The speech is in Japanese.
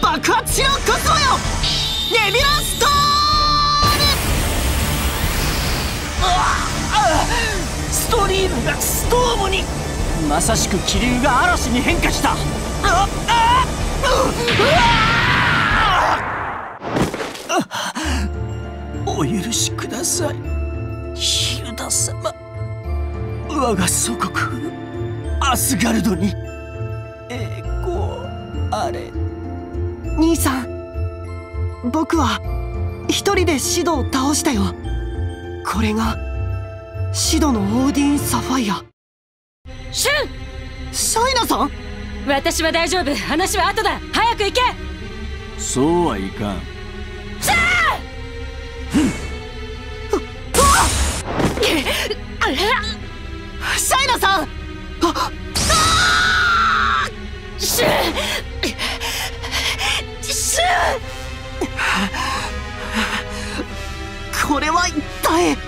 爆発しろコスモよ！ネビュラストームストリームがストームに！まさしく気流が嵐に変化した！ああお許しください。ヒルダ様。我が祖国アスガルドに。栄あれ。兄さん。僕は一人でシドを倒したよ。これがシドのオーディン・サファイア。シュン！シャイナさん？私は大丈夫。話は後だ。早く行け！そうはいかん。シャーシャイナさんこれは一体。